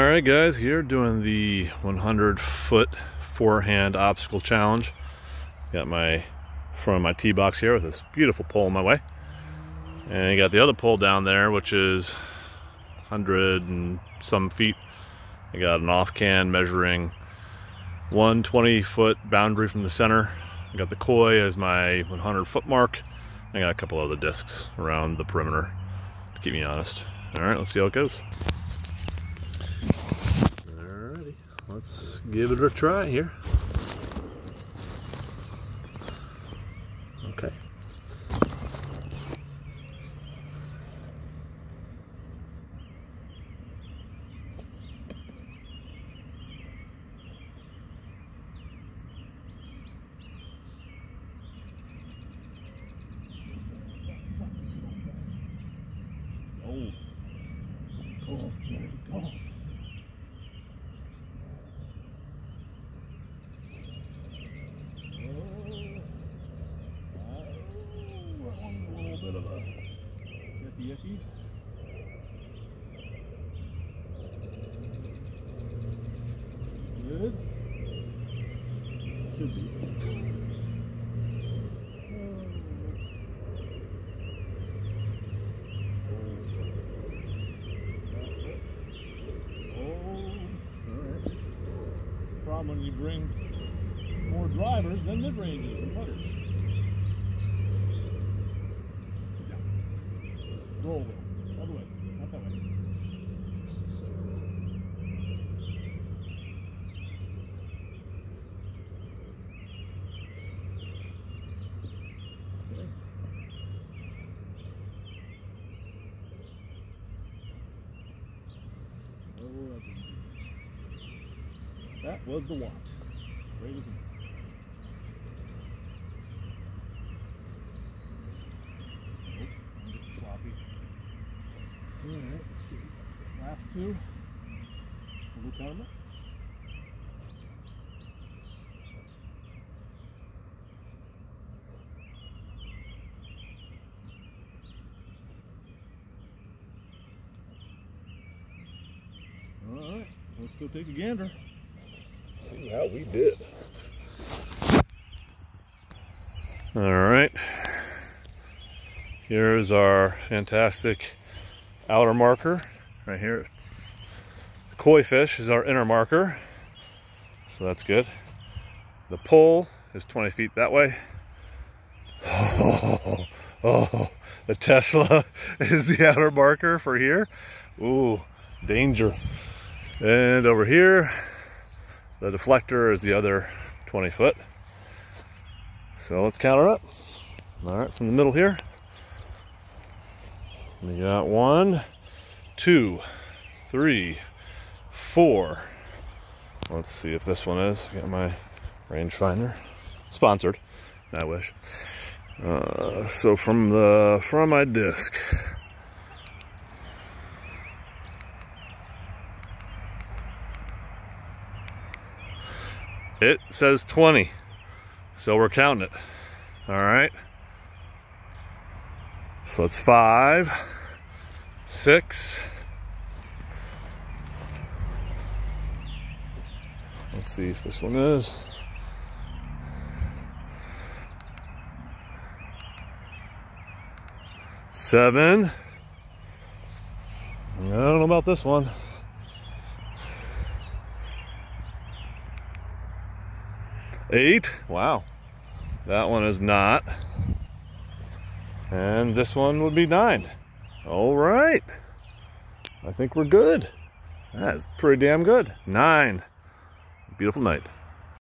All right, guys, here doing the 100 foot forehand obstacle challenge. Got my front of my tee box here with this beautiful pole in my way. And you got the other pole down there, which is 100 and some feet. I got an off can measuring 120 foot boundary from the center. I got the koi as my 100 foot mark. I got a couple other discs around the perimeter to keep me honest. All right, let's see how it goes. Let's give it a try here. Okay. Oh. Oh, oh. Good. Should be. Oh, Problem when you bring more drivers than mid ranges and putters. Roll wheel. Other way. Not that was the want. Great as Alright, let's see. Last two. Count them. Alright, let's go take a gander. See how we did. All right. Here's our fantastic outer marker right here. Koi fish is our inner marker. So that's good. The pole is 20 feet that way. Oh, oh, the Tesla is the outer marker for here. Ooh, danger. And over here, the deflector is the other 20 foot. So let's count her up. All right, from the middle here. We got one, two, three, four. Let's see if this one is. I got my rangefinder. Sponsored, I wish. Uh, so from the from my disc, It says 20. So we're counting it. All right. So it's five, six. Let's see if this one is. Seven. I don't know about this one. Eight. Wow. That one is not. And this one would be nine. All right. I think we're good. That is pretty damn good. Nine. Beautiful night.